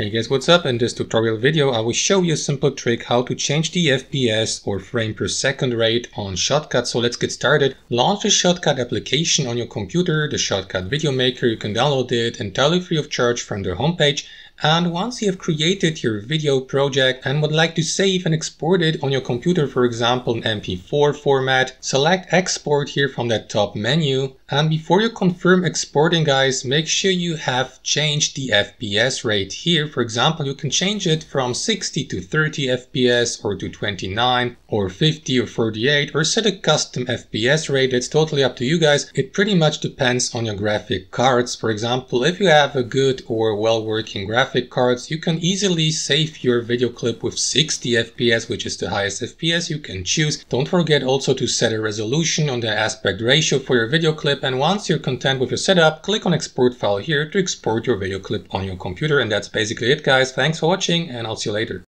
Hey guys, what's up? In this tutorial video, I will show you a simple trick how to change the FPS or frame per second rate on Shotcut. So let's get started. Launch the Shotcut application on your computer, the Shotcut Video Maker. You can download it entirely free of charge from their homepage. And once you have created your video project and would like to save and export it on your computer, for example, in MP4 format, select export here from that top menu. And before you confirm exporting guys, make sure you have changed the FPS rate here. For example, you can change it from 60 to 30 FPS or to 29 or 50 or 48 or set a custom FPS rate. It's totally up to you guys. It pretty much depends on your graphic cards. For example, if you have a good or well working graphic graphic cards, you can easily save your video clip with 60 FPS, which is the highest FPS you can choose. Don't forget also to set a resolution on the aspect ratio for your video clip. And once you're content with your setup, click on export file here to export your video clip on your computer. And that's basically it guys. Thanks for watching and I'll see you later.